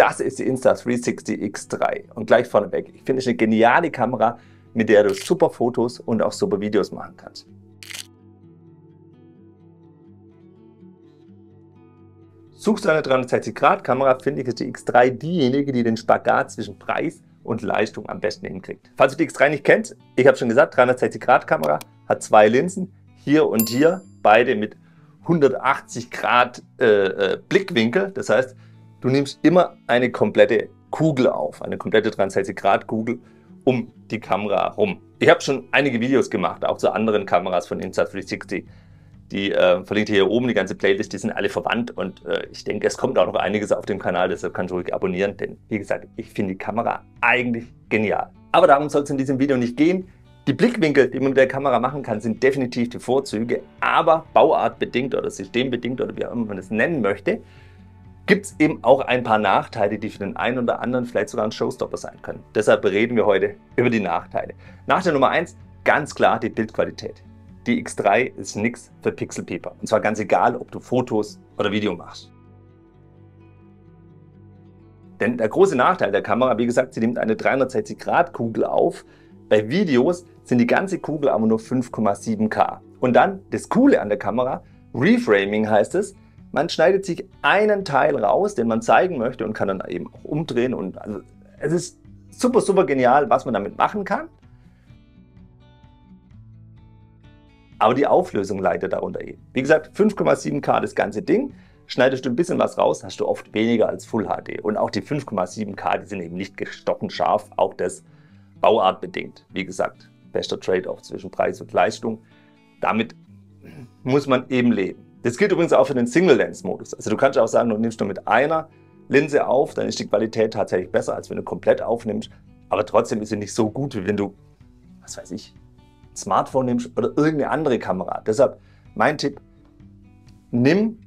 Das ist die Insta360 X3. Und gleich vorneweg, ich finde es eine geniale Kamera, mit der du super Fotos und auch super Videos machen kannst. Suchst du eine 360-Grad-Kamera, finde ich, ist die X3 diejenige, die den Spagat zwischen Preis und Leistung am besten hinkriegt. Falls du die X3 nicht kennst, ich habe schon gesagt, 360-Grad-Kamera hat zwei Linsen, hier und hier, beide mit 180 Grad äh, äh, Blickwinkel. Das heißt, du nimmst immer eine komplette Kugel auf, eine komplette 360 Grad Kugel um die Kamera rum. Ich habe schon einige Videos gemacht, auch zu anderen Kameras von Insta360 die äh, verlinkt hier oben, die ganze Playlist, die sind alle verwandt und äh, ich denke, es kommt auch noch einiges auf dem Kanal, deshalb kannst du ruhig abonnieren, denn wie gesagt, ich finde die Kamera eigentlich genial. Aber darum soll es in diesem Video nicht gehen. Die Blickwinkel, die man mit der Kamera machen kann, sind definitiv die Vorzüge, aber bauartbedingt oder systembedingt oder wie auch immer man es nennen möchte, gibt es eben auch ein paar Nachteile, die für den einen oder anderen vielleicht sogar ein Showstopper sein können. Deshalb reden wir heute über die Nachteile. Nachteil Nummer eins, ganz klar die Bildqualität die X3 ist nichts für Pixelpeeper. Und zwar ganz egal, ob du Fotos oder Video machst. Denn der große Nachteil der Kamera, wie gesagt, sie nimmt eine 360-Grad-Kugel auf. Bei Videos sind die ganze Kugel aber nur 5,7K. Und dann, das Coole an der Kamera, Reframing heißt es, man schneidet sich einen Teil raus, den man zeigen möchte und kann dann eben auch umdrehen. Und also, es ist super, super genial, was man damit machen kann. Aber die Auflösung leidet darunter eben. Wie gesagt, 5,7K das ganze Ding. Schneidest du ein bisschen was raus, hast du oft weniger als Full HD. Und auch die 5,7K, die sind eben nicht gestochen scharf, auch das bauartbedingt. Wie gesagt, bester Trade-off zwischen Preis und Leistung. Damit muss man eben leben. Das gilt übrigens auch für den Single-Lens-Modus. Also du kannst auch sagen, du nimmst nur mit einer Linse auf, dann ist die Qualität tatsächlich besser, als wenn du komplett aufnimmst. Aber trotzdem ist sie nicht so gut, wie wenn du, was weiß ich, Smartphone nimmst oder irgendeine andere Kamera. Deshalb mein Tipp, nimm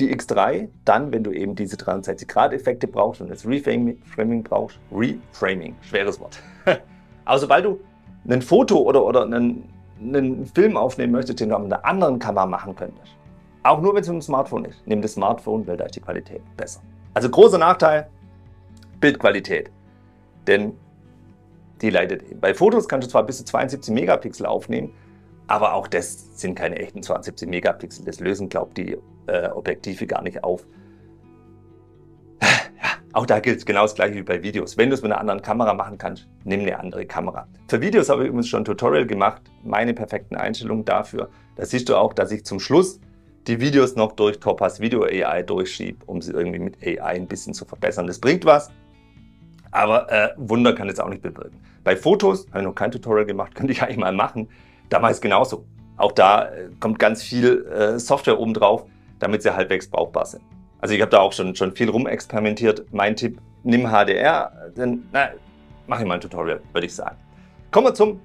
die X3 dann, wenn du eben diese 360-Grad-Effekte brauchst und das Reframing brauchst. Reframing, schweres Wort. Aber sobald du ein Foto oder, oder einen, einen Film aufnehmen möchtest, den du mit einer anderen Kamera machen könntest, auch nur wenn es dem Smartphone ist, nimm das Smartphone, weil da ist die Qualität besser. Also großer Nachteil, Bildqualität. Denn die leidet eben. Bei Fotos kannst du zwar bis zu 72 Megapixel aufnehmen, aber auch das sind keine echten 72 Megapixel. Das lösen, glaubt die äh, Objektive gar nicht auf. Ja, auch da gilt genau das gleiche wie bei Videos. Wenn du es mit einer anderen Kamera machen kannst, nimm eine andere Kamera. Für Videos habe ich übrigens schon ein Tutorial gemacht, meine perfekten Einstellungen dafür. Da siehst du auch, dass ich zum Schluss die Videos noch durch Topaz Video AI durchschiebe, um sie irgendwie mit AI ein bisschen zu verbessern. Das bringt was, aber äh, Wunder kann es auch nicht bewirken. Bei Fotos habe ich noch kein Tutorial gemacht, könnte ich eigentlich mal machen. Da mache ich es genauso. Auch da äh, kommt ganz viel äh, Software oben drauf, damit sie halbwegs brauchbar sind. Also ich habe da auch schon, schon viel rumexperimentiert. Mein Tipp, nimm HDR, dann mache ich mal ein Tutorial, würde ich sagen. Kommen wir zum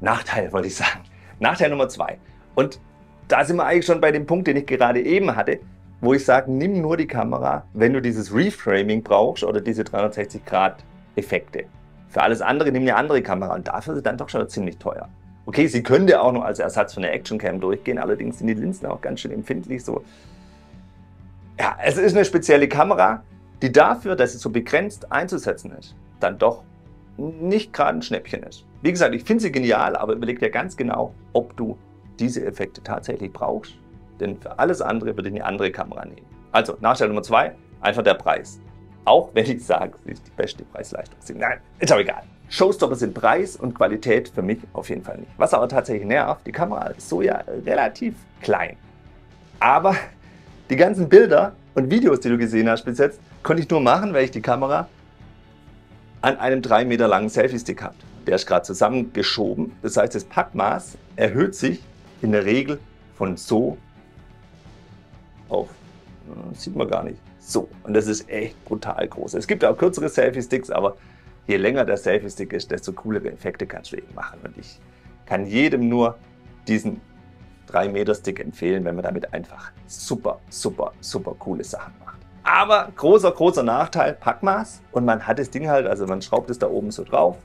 Nachteil, wollte ich sagen. Nachteil Nummer zwei. Und da sind wir eigentlich schon bei dem Punkt, den ich gerade eben hatte wo ich sage, nimm nur die Kamera, wenn du dieses Reframing brauchst oder diese 360 Grad Effekte. Für alles andere nimm eine andere Kamera und dafür ist sie dann doch schon ziemlich teuer. Okay, sie könnte auch noch als Ersatz für eine Actioncam durchgehen, allerdings sind die Linsen auch ganz schön empfindlich so. Ja, es ist eine spezielle Kamera, die dafür, dass sie so begrenzt einzusetzen ist, dann doch nicht gerade ein Schnäppchen ist. Wie gesagt, ich finde sie genial, aber überleg dir ganz genau, ob du diese Effekte tatsächlich brauchst denn für alles andere würde ich eine andere Kamera nehmen. Also Nachteil Nummer zwei, einfach der Preis. Auch wenn ich sage, sie ist die beste Preis-Leistung. Nein, ist aber egal. Showstopper sind Preis und Qualität für mich auf jeden Fall nicht. Was aber tatsächlich nervt, die Kamera ist so ja relativ klein. Aber die ganzen Bilder und Videos, die du gesehen hast bis jetzt, konnte ich nur machen, weil ich die Kamera an einem 3 Meter langen Selfie-Stick habe. Der ist gerade zusammengeschoben. Das heißt, das Packmaß erhöht sich in der Regel von so auf. Das sieht man gar nicht. So, und das ist echt brutal groß. Es gibt auch kürzere Selfie-Sticks, aber je länger der Selfie-Stick ist, desto coolere Effekte kannst du eben machen. Und ich kann jedem nur diesen 3 Meter Stick empfehlen, wenn man damit einfach super, super, super coole Sachen macht. Aber großer, großer Nachteil, Packmaß. Und man hat das Ding halt, also man schraubt es da oben so drauf.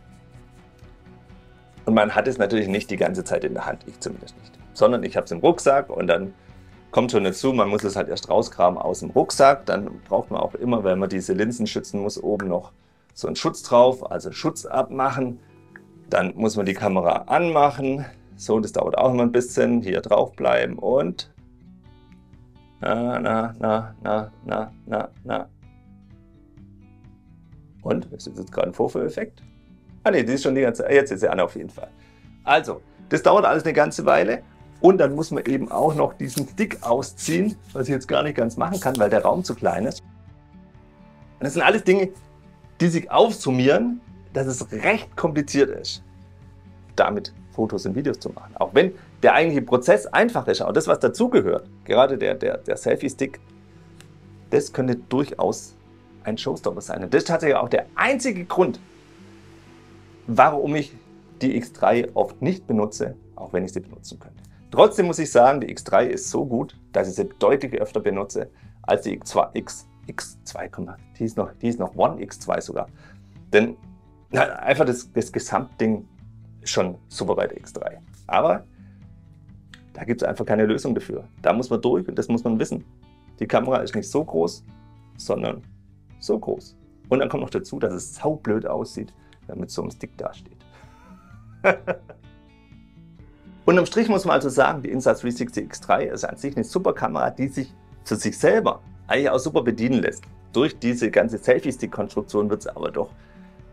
Und man hat es natürlich nicht die ganze Zeit in der Hand, ich zumindest nicht. Sondern ich habe es im Rucksack und dann kommt schon dazu, man muss es halt erst rausgraben aus dem Rucksack. Dann braucht man auch immer, wenn man diese Linsen schützen muss, oben noch so einen Schutz drauf, also Schutz abmachen. Dann muss man die Kamera anmachen. So, das dauert auch immer ein bisschen. Hier drauf bleiben und na, na, na, na, na, na, na. Und, ist jetzt gerade ein Vorführeffekt? Ah ne, die ist schon die ganze, jetzt ist sie an auf jeden Fall. Also, das dauert alles eine ganze Weile. Und dann muss man eben auch noch diesen Stick ausziehen, was ich jetzt gar nicht ganz machen kann, weil der Raum zu klein ist. Und das sind alles Dinge, die sich aufsummieren, dass es recht kompliziert ist, damit Fotos und Videos zu machen. Auch wenn der eigentliche Prozess einfach ist, auch das, was dazugehört, gerade der, der, der Selfie-Stick, das könnte durchaus ein Showstopper sein. Und das ist tatsächlich auch der einzige Grund, warum ich die X3 oft nicht benutze, auch wenn ich sie benutzen könnte. Trotzdem muss ich sagen, die X3 ist so gut, dass ich sie deutlich öfter benutze als die X2, X, X2, die ist noch, die ist noch One X2 sogar. Denn na, einfach das, das Gesamtding ist schon super bei der X3. Aber da gibt es einfach keine Lösung dafür. Da muss man durch und das muss man wissen. Die Kamera ist nicht so groß, sondern so groß. Und dann kommt noch dazu, dass es saublöd aussieht, wenn man mit so einem Stick dasteht. Unterm Strich muss man also sagen, die Insta360 X3 ist an sich eine super Kamera, die sich für sich selber eigentlich auch super bedienen lässt. Durch diese ganze Selfie-Stick-Konstruktion wird es aber doch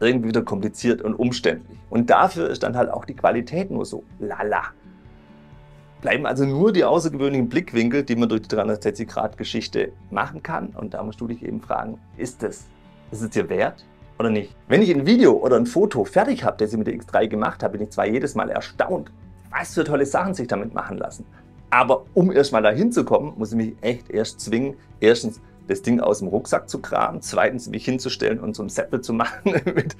irgendwie wieder kompliziert und umständlich. Und dafür ist dann halt auch die Qualität nur so lala. Bleiben also nur die außergewöhnlichen Blickwinkel, die man durch die 360-Grad-Geschichte machen kann. Und da musst du dich eben fragen, ist es, ist es dir wert oder nicht? Wenn ich ein Video oder ein Foto fertig habe, das ich mit der X3 gemacht habe, bin ich zwar jedes Mal erstaunt, was für tolle Sachen sich damit machen lassen. Aber um erst mal dahin zu kommen, muss ich mich echt erst zwingen, erstens das Ding aus dem Rucksack zu kramen, zweitens mich hinzustellen und so ein Seppel zu machen mit,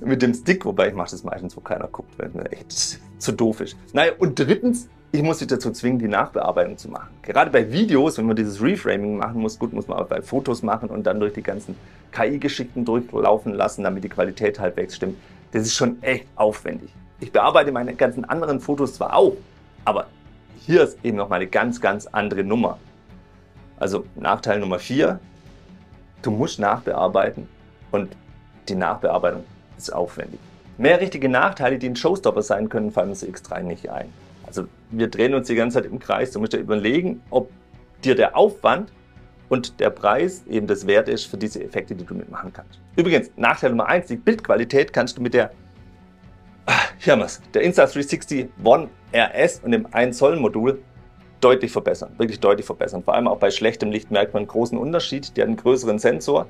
mit dem Stick, wobei ich mache das meistens, wo keiner guckt, weil mir echt zu doof ist. Naja, und drittens, ich muss mich dazu zwingen, die Nachbearbeitung zu machen. Gerade bei Videos, wenn man dieses Reframing machen muss, gut, muss man auch bei Fotos machen und dann durch die ganzen KI-Geschichten durchlaufen lassen, damit die Qualität halbwegs stimmt. Das ist schon echt aufwendig. Ich bearbeite meine ganzen anderen Fotos zwar auch, aber hier ist eben noch mal eine ganz, ganz andere Nummer. Also Nachteil Nummer 4, du musst nachbearbeiten und die Nachbearbeitung ist aufwendig. Mehr richtige Nachteile, die ein Showstopper sein können, fallen uns X3 nicht ein. Also wir drehen uns die ganze Zeit im Kreis. Du musst dir überlegen, ob dir der Aufwand und der Preis eben das wert ist für diese Effekte, die du mitmachen kannst. Übrigens, Nachteil Nummer 1, die Bildqualität kannst du mit der, hier haben wir es, der Insta360 One RS und dem 1 Zoll Modul deutlich verbessern, wirklich deutlich verbessern. Vor allem auch bei schlechtem Licht merkt man einen großen Unterschied. Die hat einen größeren Sensor,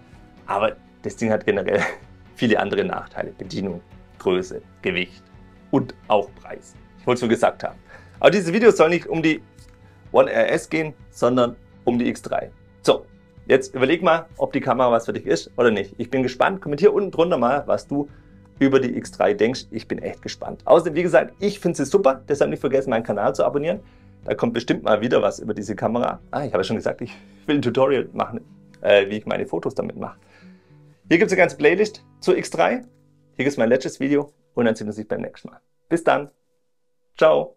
aber das Ding hat generell viele andere Nachteile. Bedienung, Größe, Gewicht und auch Preis. Ich wollte es nur gesagt haben. Aber dieses Video soll nicht um die One RS gehen, sondern um die X3. So, jetzt überleg mal, ob die Kamera was für dich ist oder nicht. Ich bin gespannt. Kommentier unten drunter mal, was du über die X3 denkst. Ich bin echt gespannt. Außerdem, wie gesagt, ich finde sie super. Deshalb nicht vergessen, meinen Kanal zu abonnieren. Da kommt bestimmt mal wieder was über diese Kamera. Ah, ich habe ja schon gesagt, ich will ein Tutorial machen, äh, wie ich meine Fotos damit mache. Hier gibt es eine ganze Playlist zur X3. Hier gibt es mein letztes Video und dann sehen wir uns beim nächsten Mal. Bis dann. Ciao.